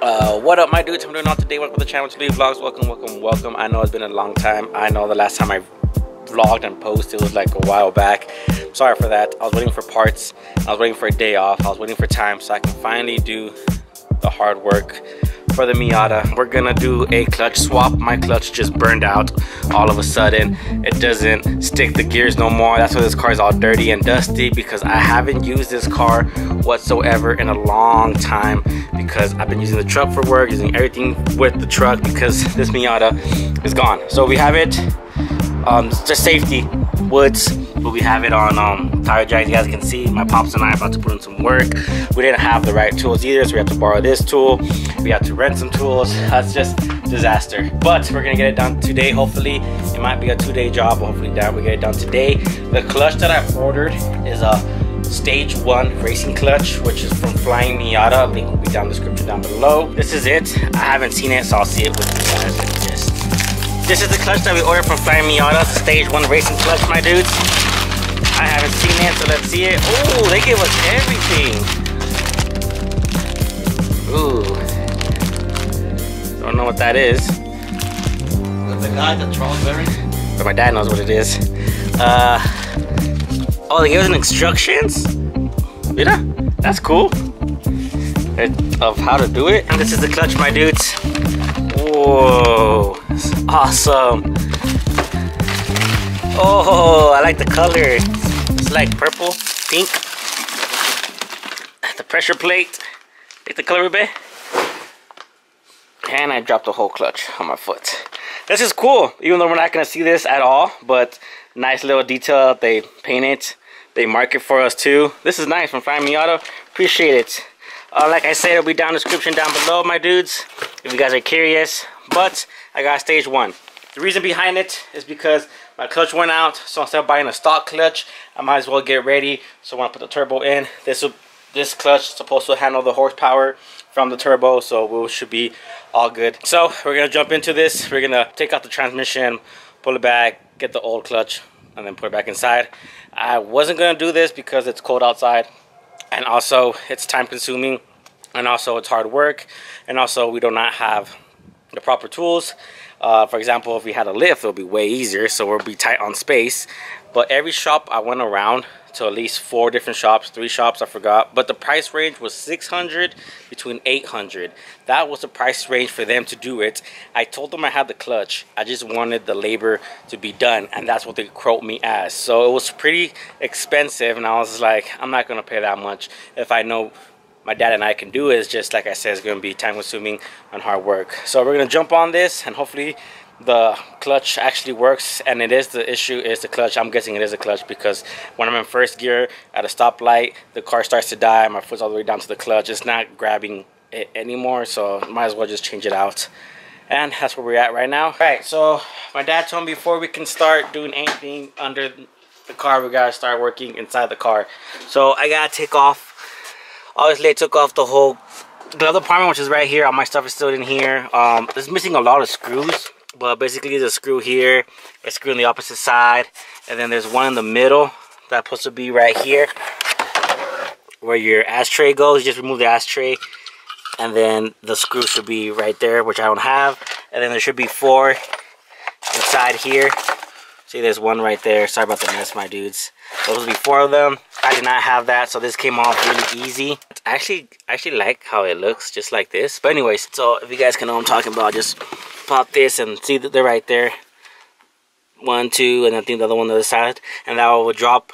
Uh, what up, my dudes? I'm doing all today. Welcome to the channel, to Louie Vlogs. Welcome, welcome, welcome. I know it's been a long time. I know the last time I vlogged and posted was like a while back. Sorry for that. I was waiting for parts. I was waiting for a day off. I was waiting for time so I can finally do the hard work for the Miata. We're gonna do a clutch swap. My clutch just burned out all of a sudden. It doesn't stick the gears no more. That's why this car is all dirty and dusty because I haven't used this car whatsoever in a long time because I've been using the truck for work, using everything with the truck because this Miata is gone. So we have it, um, just safety, woods, but we have it on um, tire jags. You guys can see my pops and I are about to put in some work. We didn't have the right tools either, so we have to borrow this tool. We have to rent some tools. That's just disaster. But we're gonna get it done today. Hopefully, it might be a two-day job. Hopefully, that we get it done today. The clutch that I ordered is a stage one racing clutch which is from Flyin Miata link will be down in the description down below this is it i haven't seen it so i'll see it with you guys is the clutch that we ordered from Flyin Miata stage one racing clutch my dudes i haven't seen it so let's see it oh they gave us everything ooh don't know what that is The guy that Charles Berry? but my dad knows what it is uh Oh, they gave us instructions? Mira, that's cool. It, of how to do it. And this is the clutch, my dudes. Whoa, awesome. Oh, I like the color. It's like purple, pink. The pressure plate. Like the color, babe. And I dropped the whole clutch on my foot. This is cool, even though we're not gonna see this at all, but nice little detail they paint it they mark it for us too this is nice from Flyin Miata appreciate it uh, like I said it'll be down description down below my dudes if you guys are curious but I got stage one. The reason behind it is because my clutch went out so instead of buying a stock clutch I might as well get ready. So when I put the turbo in this will this clutch is supposed to handle the horsepower from the turbo so we should be all good. So we're gonna jump into this. We're gonna take out the transmission pull it back get the old clutch and then put it back inside. I wasn't to do this because it's cold outside and also it's time consuming and also it's hard work and also we do not have the proper tools. Uh, for example, if we had a lift, it would be way easier, so we'll be tight on space. But every shop I went around to at least four different shops, three shops I forgot, but the price range was 600 between 800. That was the price range for them to do it. I told them I had the clutch. I just wanted the labor to be done, and that's what they quote me as. So it was pretty expensive, and I was like, I'm not gonna pay that much if I know my dad and I can do is just like I said, it's gonna be time consuming and hard work. So we're gonna jump on this and hopefully the clutch actually works. And it is the issue is the clutch. I'm guessing it is a clutch because when i'm in first gear at a stoplight the car starts to die my foot's all the way down to the clutch. It's not grabbing it anymore so might as well just change it out. And that's where we're at right now. All right so my dad told me before we can start doing anything under the car we gotta start working inside the car. So i gotta take off obviously i took off the whole glove department which is right here all my stuff is still in here. Um it's missing a lot of screws but basically there's a screw here a screw on the opposite side and then there's one in the middle that's supposed to be right here where your ashtray goes. You just remove the ashtray and then the screw should be right there which I don't have and then there should be four inside here see there's one right there. Sorry about the mess my dudes. Those will be four of them. I did not have that so this came off really easy. I actually actually like how it looks just like this. But anyways so if you guys can know what I'm talking about just pop this and see that they're right there. One two and I think the other one on the other side. And that will drop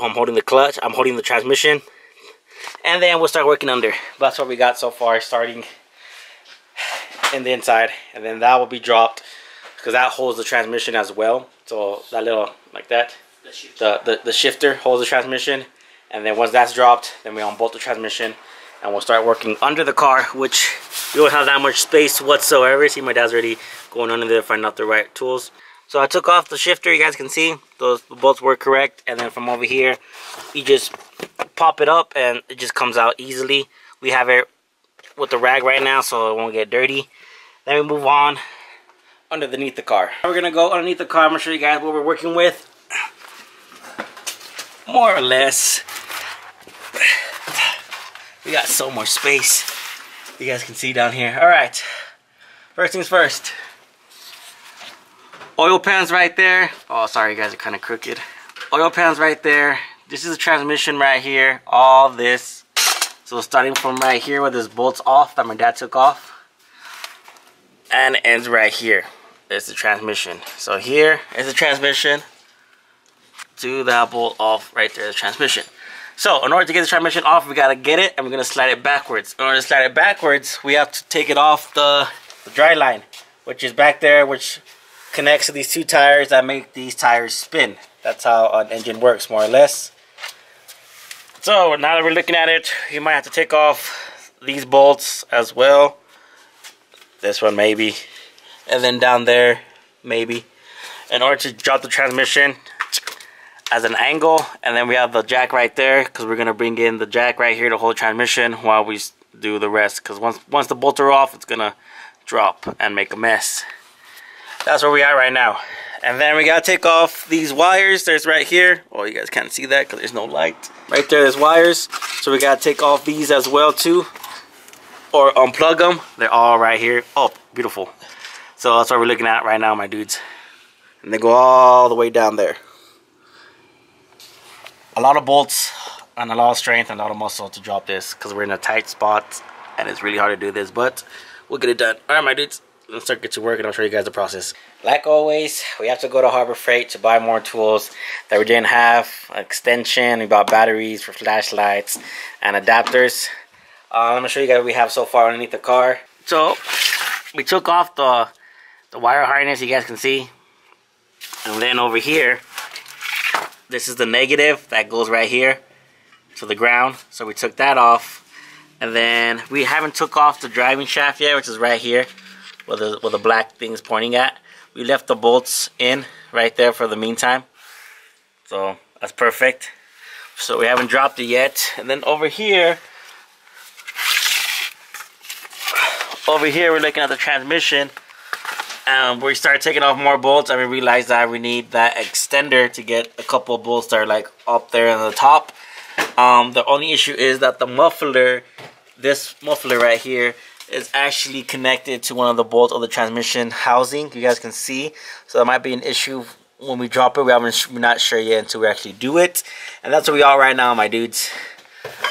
I'm holding the clutch I'm holding the transmission. And then we'll start working under. That's what we got so far starting in the inside. And then that will be dropped because that holds the transmission as well. So that little like that. The, the the shifter holds the transmission. And then once that's dropped then we unbolt the transmission and we'll start working under the car which we don't have that much space whatsoever. See my dad's already going under there finding out the right tools. So I took off the shifter you guys can see. Those bolts were correct. And then from over here you just pop it up and it just comes out easily. We have it with the rag right now so it won't get dirty. Then we move on underneath the car we're gonna go underneath the car I'm gonna show you guys what we're working with more or less we got so much space You guys can see down here. All right. First things first. Oil pans right there. Oh, sorry, you guys are kind of crooked. Oil pans right there. This is the transmission right here. All this. So starting from right here where this bolt's off that my dad took off. And ends right here. Is the transmission. So here is the transmission. To that bolt off right there, the transmission. So in order to get the transmission off, we gotta get it and we're gonna slide it backwards. In order to slide it backwards, we have to take it off the, the dry line, which is back there, which connects to these two tires that make these tires spin. That's how an engine works, more or less. So now that we're looking at it, you might have to take off these bolts as well. This one maybe. And then down there, maybe. In order to drop the transmission as an angle. And then we have the jack right there because we're going to bring in the jack right here to hold transmission while we do the rest. Because once, once the bolts are off, it's going to drop and make a mess. That's where we are right now. And then we gotta take off these wires. There's right here. Oh, you guys can't see that because there's no light. Right there, there's wires. So we gotta take off these as well too. Or unplug um, them. They're all right here. Oh, beautiful. So that's what we're looking at right now, my dudes. And they go all the way down there. A lot of bolts and a lot of strength and a lot of muscle to drop this because we're in a tight spot and it's really hard to do this, but we'll get it done. All right, my dudes let's start get to work and I'll show you guys the process. Like always, we have to go to Harbor Freight to buy more tools that we didn't have. Extension, we bought batteries for flashlights and adapters. Uh, I'm gonna show you guys what we have so far underneath the car. So we took off the the wire harness, you guys can see. And then over here, this is the negative that goes right here to the ground. So we took that off. And then we haven't took off the driving shaft yet, which is right here where the, where the black thing is pointing at. We left the bolts in right there for the meantime. So that's perfect. So we haven't dropped it yet. And then over here, over here we're looking at the transmission. And we start taking off more bolts and we realize that we need that extender to get a couple bolts that are like up there on the top. Um, the only issue is that the muffler, this muffler right here, is actually connected to one of the bolts of the transmission housing. You guys can see. So that might be an issue when we drop it. We haven't, we're not sure yet until we actually do it. And that's where we are right now, my dudes.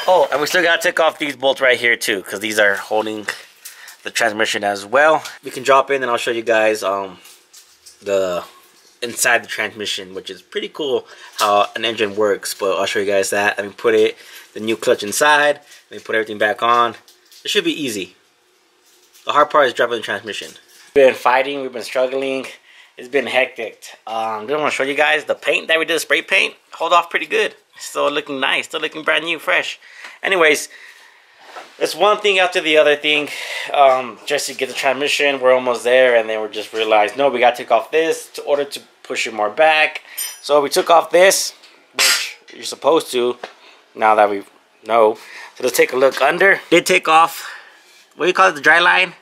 Oh, and we still gotta take off these bolts right here too, because these are holding the transmission as well. We can drop in and I'll show you guys um the inside the transmission, which is pretty cool how an engine works. But I'll show you guys that. Let me put it the new clutch inside. Let me put everything back on. It should be easy. The hard part is dropping the transmission. We've been fighting, we've been struggling. It's been hectic. Um, just want to show you guys the paint that we did, spray paint, hold off pretty good. Still looking nice, still looking brand new, fresh. Anyways, it's one thing after the other thing. Um, just to get the transmission, we're almost there, and then we just realized, no, we got to take off this to order to push it more back. So we took off this, which you're supposed to, now that we know. So let's take a look under. Did take off what do you call it, the dry line.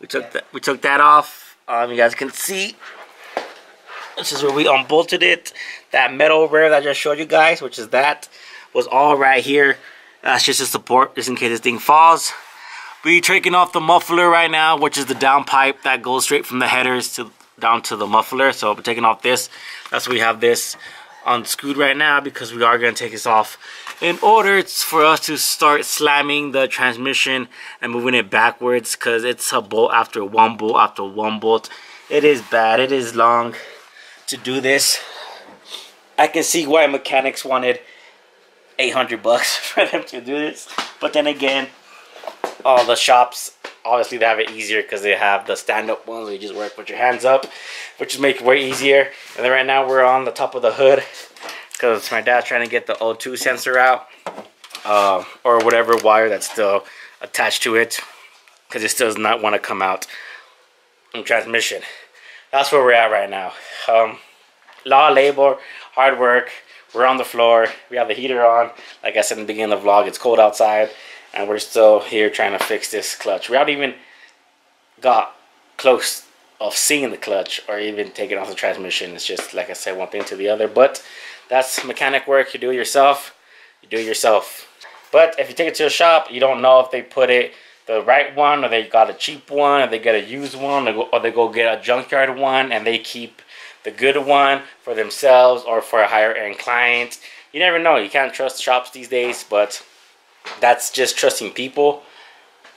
We took yeah. that we took that off. Um, you guys can see. This is where we unbolted it. That metal rail that I just showed you guys, which is that, was all right here. That's just a support, just in case this thing falls. We're taking off the muffler right now, which is the down pipe that goes straight from the headers to down to the muffler. So we're taking off this. That's why we have this unscrewed right now because we are going to take this off in order for us to start slamming the transmission and moving it backwards because it's a bolt after one bolt after one bolt it is bad it is long to do this I can see why mechanics wanted 800 bucks for them to do this but then again all the shops obviously they have it easier because they have the stand-up ones where you just work with your hands up which is make it way easier and then right now we're on the top of the hood because my dad's trying to get the O2 sensor out uh, or whatever wire that's still attached to it because it still does not want to come out in transmission. That's where we're at right now. Um, law, labor, hard work. We're on the floor. We have the heater on. Like I said in the beginning of the vlog, it's cold outside. And we're still here trying to fix this clutch. We haven't even got close of seeing the clutch or even taking off the transmission. It's just, like I said, one thing to the other. But that's mechanic work. You do it yourself. You do it yourself. But if you take it to a shop, you don't know if they put it the right one, or they got a cheap one, or they get a used one, or, or they go get a junkyard one, and they keep the good one for themselves or for a higher end client. You never know. You can't trust shops these days, but that's just trusting people.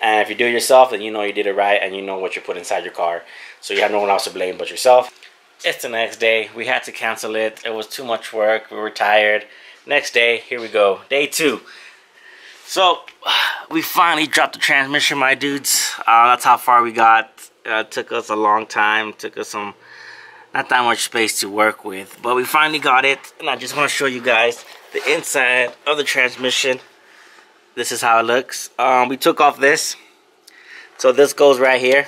And if you do it yourself, then you know you did it right and you know what you put inside your car. So you have no one else to blame but yourself. It's the next day. We had to cancel it. It was too much work. We were tired. Next day, here we go. Day two. So we finally dropped the transmission, my dudes. Uh, that's how far we got. Uh, took us a long time. Took us some not that much space to work with but we finally got it. And I just want to show you guys the inside of the transmission. This is how it looks. Um, we took off this. So this goes right here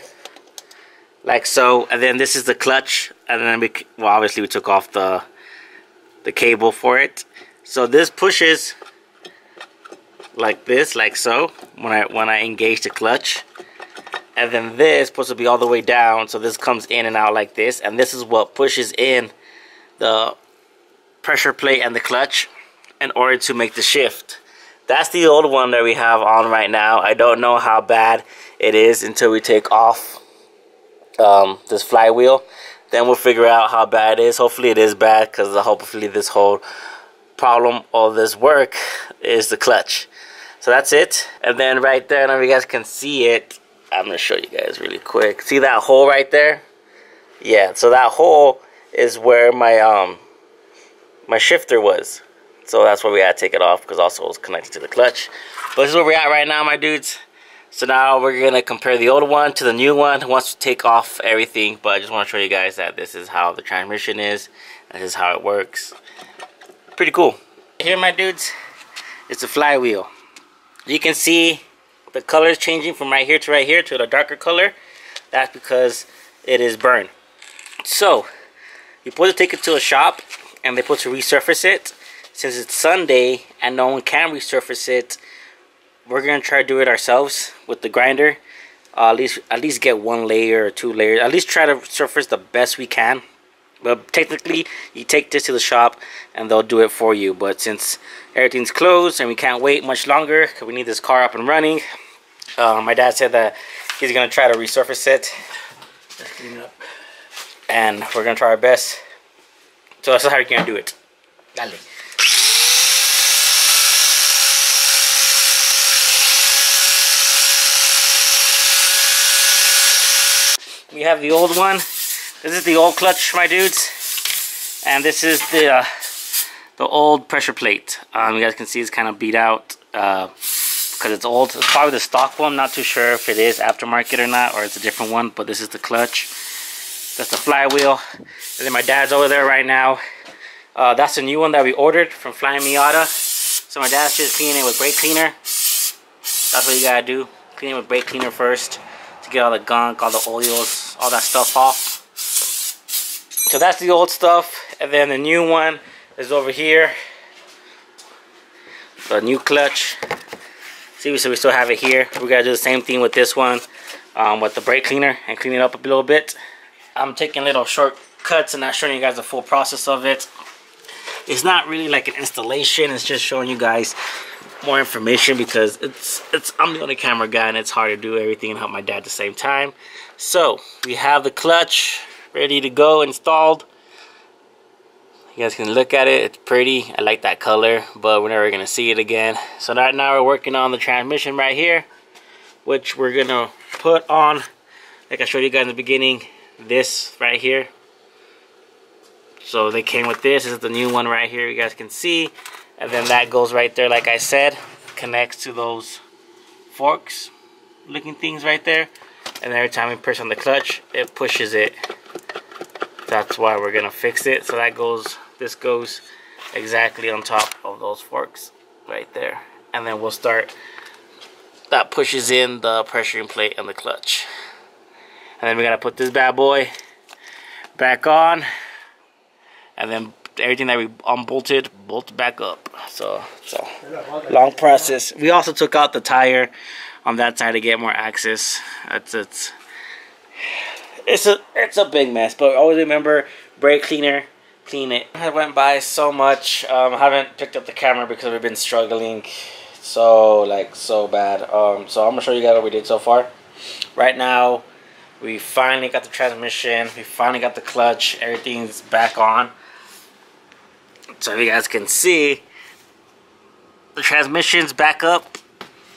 like so. And then this is the clutch. And then we well obviously we took off the the cable for it. So this pushes like this like so when I when I engage the clutch and then this supposed to be all the way down so this comes in and out like this and this is what pushes in the pressure plate and the clutch in order to make the shift. That's the old one that we have on right now. I don't know how bad it is until we take off um, this flywheel. Then we'll figure out how bad it is. Hopefully it is bad because hopefully this whole problem all this work is the clutch. So that's it. And then right there I don't know if you guys can see it I'm gonna show you guys really quick. See that hole right there? Yeah, so that hole is where my um my shifter was. So that's why we had to take it off because also it was connected to the clutch. But this is where we're at right now, my dudes. So now we're gonna compare the old one to the new one once we take off everything. But I just want to show you guys that this is how the transmission is. This is how it works. Pretty cool. Here, my dudes, it's a flywheel. You can see the color is changing from right here to right here to a darker color, that's because it is burned. So, you're supposed to take it to a shop and they're supposed to resurface it. Since it's Sunday and no one can resurface it, we're gonna try to do it ourselves with the grinder. Uh, at least at least get one layer or two layers. At least try to surface the best we can. But technically, you take this to the shop and they'll do it for you. But since everything's closed and we can't wait much longer we need this car up and running, uh, my dad said that he's gonna try to resurface it. And we're gonna try our best. So that's how you're gonna do it. Dale. We have the old one. This is the old clutch, my dudes. And this is the uh, the old pressure plate. Um, you guys can see it's kind of beat out. Uh, because it's old. It's probably the stock one. Not too sure if it is aftermarket or not, or it's a different one. But this is the clutch. That's the flywheel. And then my dad's over there right now. Uh, that's the new one that we ordered from Flyin Miata. So my dad's just cleaning it with brake cleaner. That's what you gotta do. Clean it with brake cleaner first to get all the gunk, all the oils, all that stuff off. So that's the old stuff. And then the new one is over here. The new clutch. See, so we still have it here. We gotta do the same thing with this one um, with the brake cleaner and clean it up a little bit. I'm taking little shortcuts and not showing you guys the full process of it. It's not really like an installation. It's just showing you guys more information because it's it's I'm the only camera guy and it's hard to do everything and help my dad at the same time. So we have the clutch ready to go installed. You guys can look at it. It's pretty. I like that color, but we're never to see it again. So right now we're working on the transmission right here, which we're to put on, like I showed you guys in the beginning, this right here. So they came with this. This is the new one right here. You guys can see. And then that goes right there, like I said, connects to those forks looking things right there. And every time we push on the clutch, it pushes it that's why we're gonna fix it. So that goes this goes exactly on top of those forks right there. And then we'll start that pushes in the pressuring plate and the clutch. And then we gotta put this bad boy back on. And then everything that we unbolted bolt back up. So so long process. We also took out the tire on that side to get more access. It's it's it's a it's a big mess but always remember brake cleaner clean it I went by so much um, I haven't picked up the camera because we've been struggling so like so bad. Um, so I'm gonna show you guys what we did so far. Right now, we finally got the transmission. We finally got the clutch. Everything's back on. So you guys can see, the transmission's back up.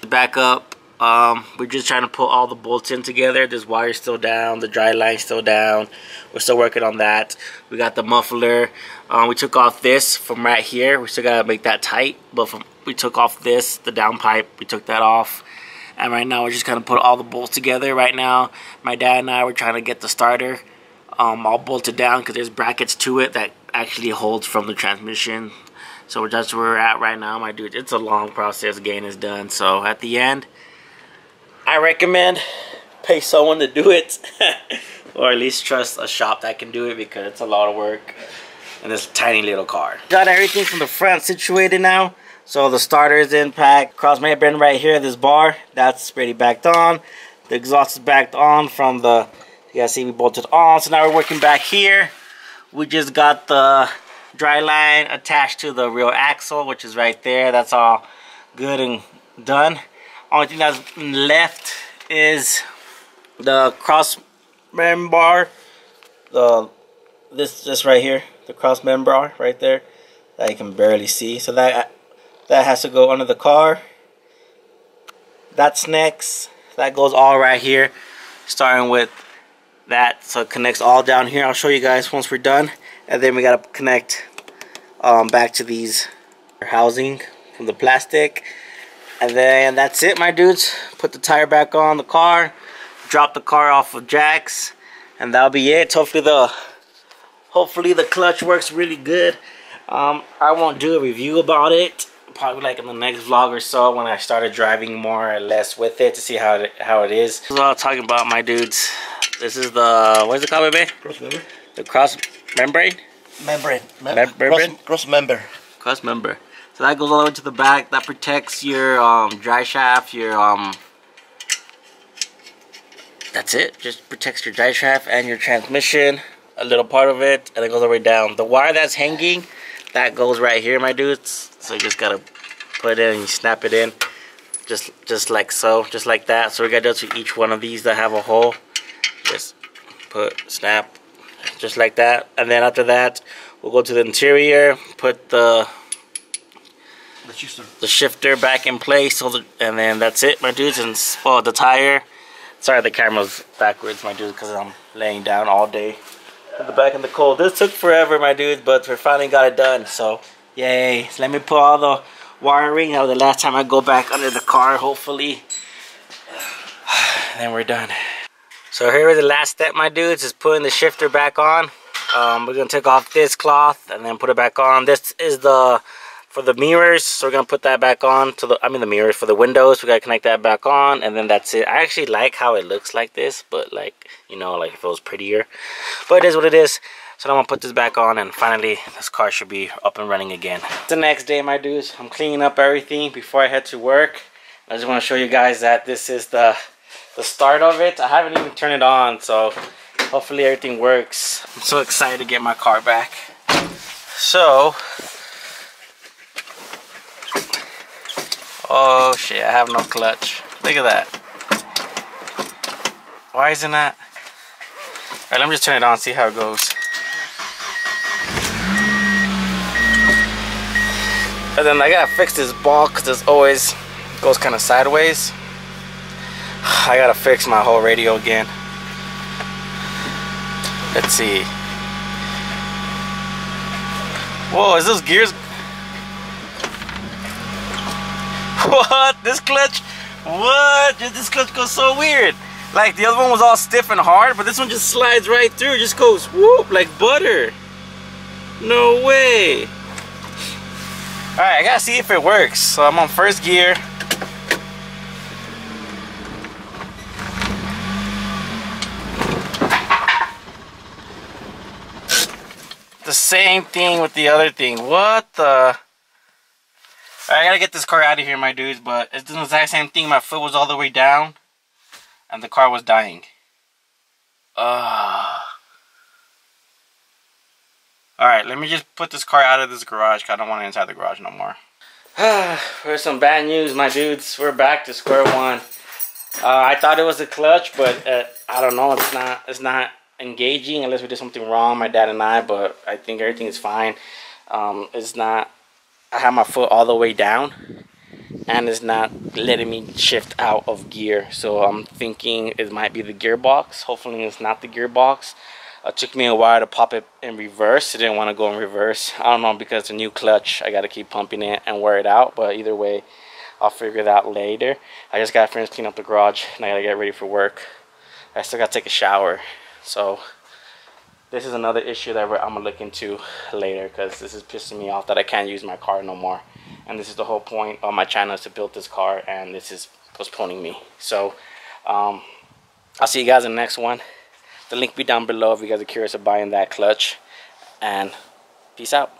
Back up. Um, we're just trying to put all the bolts in together. This wire's still down. The dry line's still down. We're still working on that. We got the muffler. Um, we took off this from right here. We still gotta make that tight. But from, we took off this, the down pipe. We took that off. And right now we're just gonna put all the bolts together. Right now, my dad and I were trying to get the starter um, all bolted down because there's brackets to it that actually holds from the transmission. So that's where we're at right now, my dude. It's a long process gain is done. So at the end, I recommend pay someone to do it. or at least trust a shop that can do it because it's a lot of work in this tiny little car. Got everything from the front situated now. So the starter is in pack. Cross membrane right here, this bar, that's already backed on. The exhaust is backed on from the, you guys see we bolted on. So now we're working back here. We just got the dry line attached to the rear axle, which is right there. That's all good and done. Only thing that's left is the cross member, the this this right here, the cross member right there that you can barely see. So that that has to go under the car. That's next. That goes all right here, starting with that. So it connects all down here. I'll show you guys once we're done, and then we gotta connect um, back to these housing from the plastic. And then that's it, my dudes. Put the tire back on the car, drop the car off of jacks, and that'll be it. Hopefully the hopefully the clutch works really good. Um, I won't do a review about it. Probably like in the next vlog or so when I started driving more or less with it to see how it, how it is. This is what I'm talking about, my dudes. This is the what is it called, baby? Cross member. The cross membrane. Membrane. Mem membrane? Cross, cross member. Cross member. So that goes all the way to the back. That protects your um, dry shaft, your um. That's it. Just protects your dry shaft and your transmission. A little part of it, and it goes all the way down. The wire that's hanging, that goes right here, my dudes. So you just gotta put it in and you snap it in, just just like so, just like that. So we gotta do to each one of these that have a hole. Just put snap, just like that. And then after that, we'll go to the interior, put the The shifter. back in place and then that's it my dudes and oh the tire. Sorry the camera's backwards my dudes because i'm laying down all day. In the back in the cold. This took forever my dudes but we finally got it done so yay. So let me put all the wiring out the last time i go back under the car hopefully. Then we're done. So here is the last step my dudes is putting the shifter back on. Um, we're gonna take off this cloth and then put it back on. This is the for the mirrors so we're gonna put that back on to the i mean the mirrors for the windows we gotta connect that back on and then that's it. I actually like how it looks like this but like you know like it was prettier. But it is what it is. So i'm gonna put this back on and finally this car should be up and running again. The next day my dudes. I'm cleaning up everything before i head to work. I just want to show you guys that this is the the start of it. I haven't even turned it on so hopefully everything works. I'm so excited to get my car back. So Oh shit, I have no clutch. Look at that. Why isn't that? Alright, let me just turn it on, see how it goes. And then I gotta fix this ball because it always goes kind of sideways. I gotta fix my whole radio again. Let's see. Whoa, is those gears what? This clutch? What? This clutch goes so weird. Like the other one was all stiff and hard, but this one just slides right through. Just goes whoop like butter. No way. Alright, I gotta see if it works. So I'm on first gear. The same thing with the other thing. What the? I gotta get this car out of here, my dudes, but it's the exact same thing. My foot was all the way down, and the car was dying. Uh. Alright, let me just put this car out of this garage, because I don't want it inside the garage no more. For some bad news, my dudes. We're back to square one. Uh, I thought it was a clutch, but uh, I don't know. It's not. It's not engaging unless we did something wrong, my dad and I. But I think everything is fine. Um, it's not. I have my foot all the way down, and it's not letting me shift out of gear. So I'm thinking it might be the gearbox. Hopefully, it's not the gearbox. It took me a while to pop it in reverse. I didn't want to go in reverse. I don't know because the new clutch. I got to keep pumping it and wear it out. But either way, I'll figure that out later. I just got to finish clean up the garage and I got to get ready for work. I still got to take a shower. So this is another issue that I'm to look into later because this is pissing me off that I can't use my car no more. And this is the whole point of my channel is to build this car and this is postponing me. So um, I'll see you guys in the next one. The link be down below if you guys are curious of buying that clutch. And peace out.